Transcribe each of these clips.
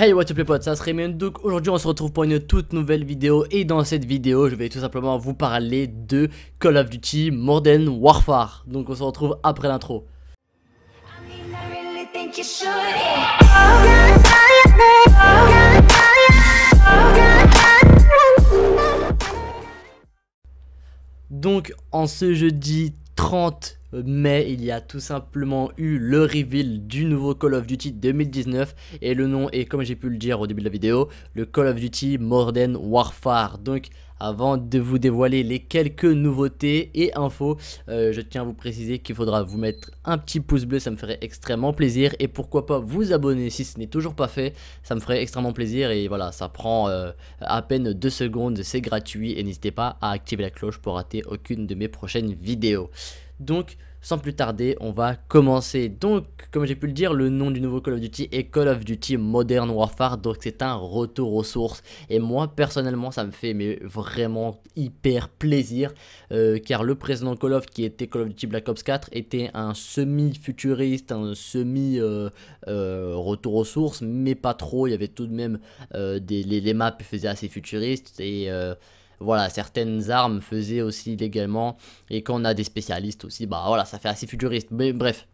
Hey what's up les potes, ça serait donc aujourd'hui on se retrouve pour une toute nouvelle vidéo. Et dans cette vidéo je vais tout simplement vous parler de Call of Duty Modern Warfare. Donc on se retrouve après l'intro. Donc en ce jeudi 30 mai, il y a tout simplement eu le reveal du nouveau Call of Duty 2019 et le nom est, comme j'ai pu le dire au début de la vidéo, le Call of Duty Modern Warfare. Donc avant de vous dévoiler les quelques nouveautés et infos, euh, je tiens à vous préciser qu'il faudra vous mettre un petit pouce bleu, ça me ferait extrêmement plaisir. Et pourquoi pas vous abonner si ce n'est toujours pas fait, ça me ferait extrêmement plaisir. Et voilà, ça prend euh, à peine 2 secondes, c'est gratuit. Et n'hésitez pas à activer la cloche pour rater aucune de mes prochaines vidéos. Donc, sans plus tarder, on va commencer. Donc, comme j'ai pu le dire, le nom du nouveau Call of Duty est Call of Duty Modern Warfare. Donc, c'est un retour aux sources. Et moi, personnellement, ça me fait vraiment hyper plaisir. Euh, car le précédent Call of, qui était Call of Duty Black Ops 4, était un semi-futuriste, un semi-retour euh, euh, aux sources, mais pas trop. Il y avait tout de même des, les, les, maps faisaient assez futuristes. Et voilà, certaines armes faisaient aussi légalement. Et quand on a des spécialistes aussi, bah voilà, ça fait assez futuriste. Mais bref,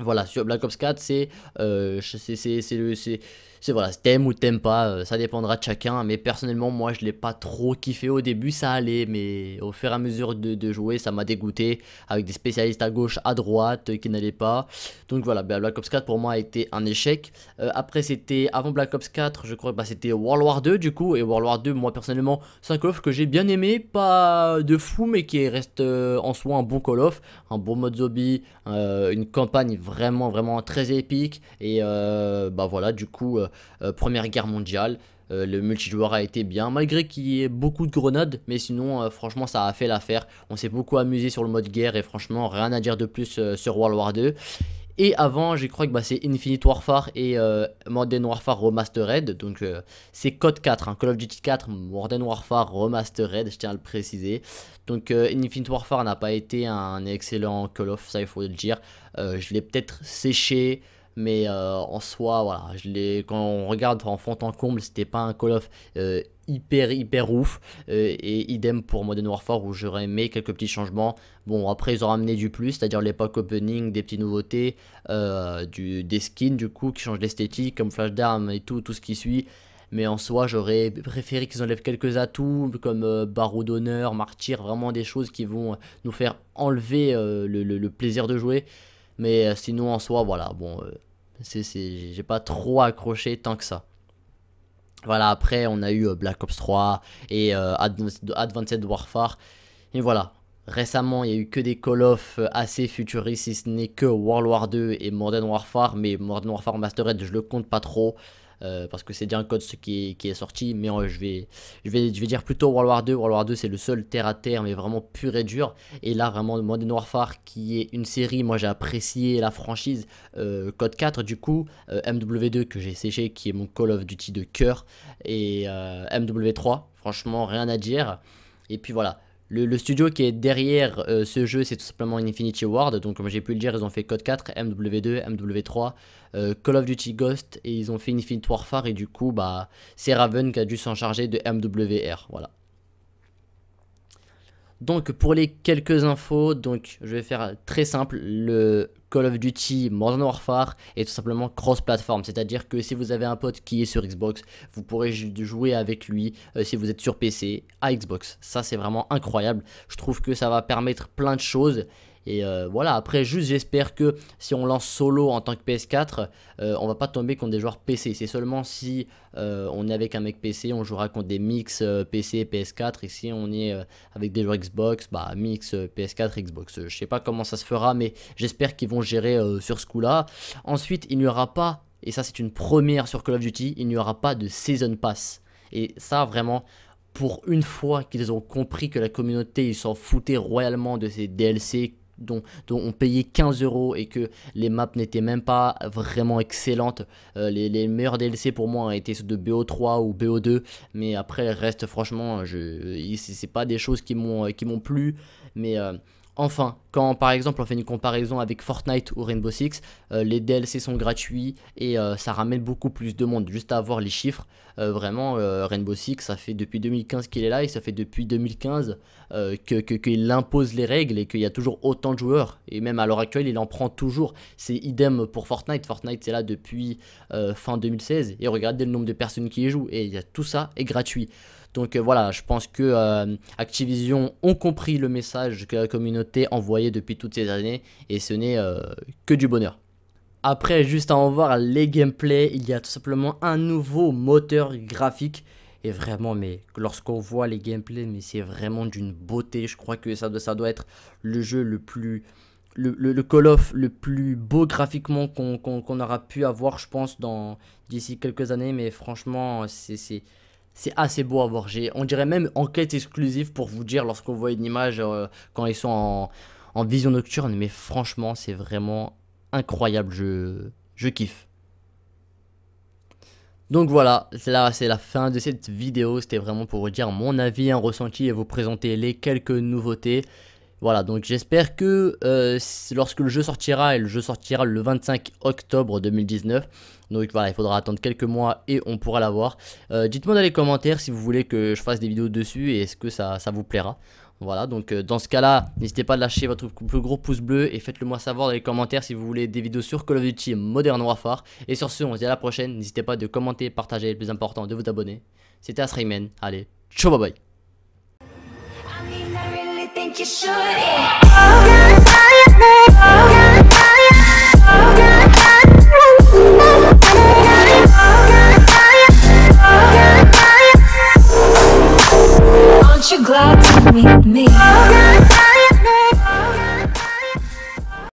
voilà, sur Black Ops 4, c'est euh, c'est c'est voilà, t'aimes ou t'aimes pas, euh, ça dépendra de chacun. Mais personnellement, moi, je l'ai pas trop kiffé au début, ça allait, mais au fur et à mesure de, jouer, ça m'a dégoûté avec des spécialistes à gauche, à droite euh, qui n'allaient pas. Donc voilà, bah, Black Ops 4 pour moi a été un échec. Euh, après, c'était avant Black Ops 4, je crois que bah, c'était World War 2 du coup. Et World War 2, moi personnellement, c'est un Call of que j'ai bien aimé, pas de fou, mais qui reste en soi un bon Call of, un bon mode zombie, une campagne vraiment, vraiment très épique. Et bah voilà, du coup. Euh, Première Guerre mondiale. Euh, le multijoueur a été bien, malgré qu'il y ait beaucoup de grenades, mais sinon, euh, franchement, ça a fait l'affaire. On s'est beaucoup amusé sur le mode guerre et franchement, rien à dire de plus sur World War 2. Et avant, je crois que bah, c'est Infinite Warfare et Modern Warfare Remastered. Donc c'est Code 4, hein, Call of Duty 4, Modern Warfare Remastered, je tiens à le préciser. Donc Infinite Warfare n'a pas été un excellent Call of, ça il faut le dire. je l'ai peut-être séché, mais euh, en soi, voilà, je quand on regarde en fond en comble, c'était pas un Call of euh, hyper hyper ouf. Euh, et idem pour Modern Warfare où j'aurais aimé quelques petits changements. Bon, après, ils ont ramené du plus, c'est-à-dire l'époque opening, des petites nouveautés, du, des skins du coup qui changent l'esthétique, comme flash d'armes et tout, tout ce qui suit. Mais en soi, j'aurais préféré qu'ils enlèvent quelques atouts comme barreau d'honneur, martyr, vraiment des choses qui vont nous faire enlever le, plaisir de jouer. Mais sinon, en soi, voilà, bon, j'ai pas trop accroché tant que ça. Voilà, après, on a eu euh, Black Ops 3 et euh, Advanced Warfare. Et voilà, récemment, il n'y a eu que des Call of euh, assez futuristes, si ce n'est que World War 2 et Modern Warfare. Mais Modern Warfare Mastered, je le compte pas trop. Euh, parce que c'est bien un code qui est, qui est sorti, mais je, vais, je, vais, je vais dire plutôt World War 2. World War 2 c'est le seul terre à terre, mais vraiment pur et dur. Et là vraiment Modern Warfare qui est une série, moi j'ai apprécié la franchise euh, Code 4 du coup, euh, MW2 que j'ai séché qui est mon Call of Duty de cœur, et MW3, franchement rien à dire. Et puis voilà, le, studio qui est derrière euh, ce jeu, c'est tout simplement Infinity Ward. Donc, comme j'ai pu le dire, ils ont fait Code 4, MW2, MW3, Call of Duty Ghost et ils ont fait Infinite Warfare. Et du coup, bah, c'est Raven qui a dû s'en charger de MWR. Voilà. Donc pour les quelques infos, donc je vais faire très simple, le Call of Duty Modern Warfare est tout simplement cross-platform, c'est-à-dire que si vous avez un pote qui est sur Xbox, vous pourrez jouer avec lui euh, si vous êtes sur PC à Xbox. Ça c'est vraiment incroyable, je trouve que ça va permettre plein de choses et euh, voilà, après, juste j'espère que si on lance solo en tant que PS4, euh, on va pas tomber contre des joueurs PC. C'est seulement si euh, on est avec un mec PC, on jouera contre des mix PC, PS4. Et si on est avec des joueurs Xbox, bah mix PS4, Xbox. Je sais pas comment ça se fera, mais j'espère qu'ils vont gérer sur ce coup-là. Ensuite, il n'y aura pas, et ça c'est une première sur Call of Duty, il n'y aura pas de Season Pass. Et ça, vraiment, pour une fois qu'ils ont compris que la communauté, ils s'en foutaient royalement de ces DLC dont, on payait 15 euros et que les maps n'étaient même pas vraiment excellentes. Euh, les, meilleurs DLC pour moi ont été ceux de BO3 ou BO2, mais après reste franchement, je, c'est pas des choses qui m'ont qui m'ont plu, mais euh, Enfin, quand par exemple on fait une comparaison avec Fortnite ou Rainbow Six, euh, les DLC sont gratuits et euh, ça ramène beaucoup plus de monde. Juste à voir les chiffres, euh, vraiment Rainbow Six, ça fait depuis 2015 qu'il est là et ça fait depuis 2015 qu'il que, impose les règles et qu'il y a toujours autant de joueurs. Et même à l'heure actuelle, il en prend toujours. C'est idem pour Fortnite. Fortnite c'est là depuis fin 2016 et regardez le nombre de personnes qui y jouent et tout ça est gratuit. Donc euh, voilà, je pense que euh, Activision ont compris le message que la communauté envoyait depuis toutes ces années et ce n'est euh, que du bonheur. Après, juste à en voir les gameplays, il y a tout simplement un nouveau moteur graphique. Et vraiment, mais lorsqu'on voit les gameplays, mais c'est vraiment d'une beauté. Je crois que ça doit, être le jeu le plus... Le, Call of le plus beau graphiquement qu'on aura pu avoir, je pense, d'ici quelques années. Mais franchement, c'est c'est assez beau à voir. On dirait même enquête exclusive pour vous dire lorsqu'on voit une image euh, quand ils sont en, vision nocturne. Mais franchement, c'est vraiment incroyable. Je, je kiffe. Donc voilà, là c'est la fin de cette vidéo. C'était vraiment pour vous dire mon avis, un ressenti et vous présenter les quelques nouveautés. Voilà, donc j'espère que euh, lorsque le jeu sortira, et le jeu sortira le 25 octobre 2019, donc voilà, il faudra attendre quelques mois et on pourra l'avoir. Euh, dites-moi dans les commentaires si vous voulez que je fasse des vidéos dessus et est-ce que ça, vous plaira. Voilà, donc euh, dans ce cas-là, n'hésitez pas à lâcher votre plus gros pouce bleu et faites-le moi savoir dans les commentaires si vous voulez des vidéos sur Call of Duty Modern Warfare. Et sur ce, on se dit à la prochaine. N'hésitez pas de commenter, partager, le plus important, de vous abonner. C'était Asrayman. Allez, ciao, bye bye. You should. Yeah.